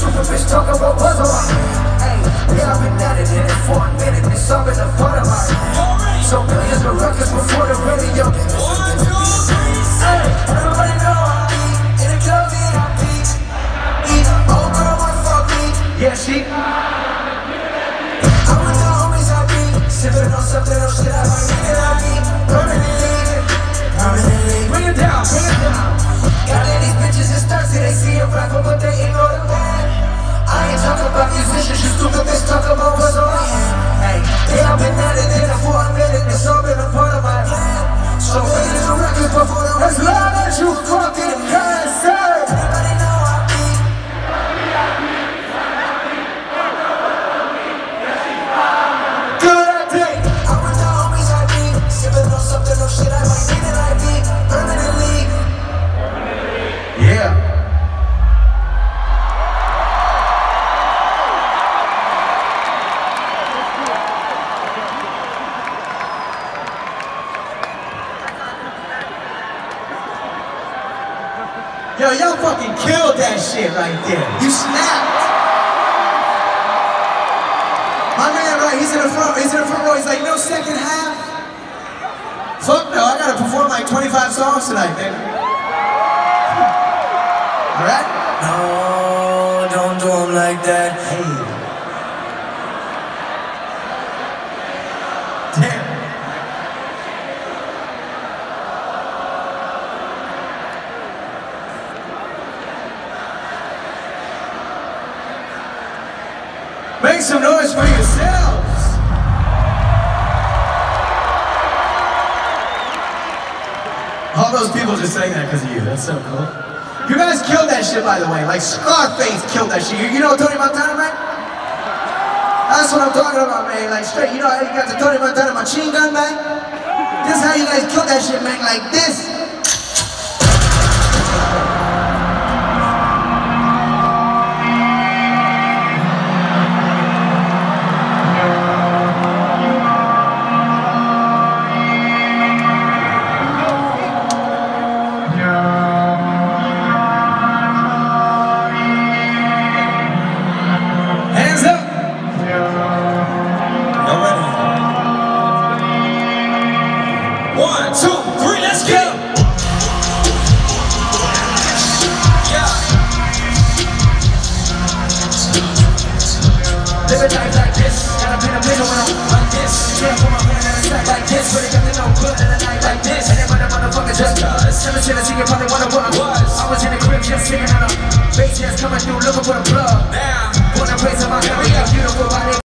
stupid bitch talking about my Hey, yeah, I've been at it in it for a minute. All been a part of So millions of records before the radio. Hey, everybody know I be in the club, and I be. Old girl wanna me. Yeah, she. I'm with the homies, I be sipping on something, on shit I like. Nigga, Yo, y'all fucking killed that shit right there. You snapped. My man, right, he's in the front, he's in the front row. He's like, no second half. Fuck no, I gotta perform like 25 songs tonight, baby. All right? No, don't do them like that. Hey. Make some noise for yourselves. All those people just saying that because of you. That's so cool. You guys killed that shit, by the way. Like Scarface killed that shit. You, know Tony Montana, right? That's what I'm talking about, man. Like straight. You know how you got the Tony Montana machine gun, man? This is how you guys killed that shit, man. Like this. Every time like this, and I'm in a middle when I'm like this. Can't put my hand in a sack like this, but it got me no good in a night like this. And it might motherfucker just cause. Never should have seen you probably wonder what I was. I was in the crib just singing on a bass, just coming through looking for the plug. Now, wanna praise on my area, beautiful body.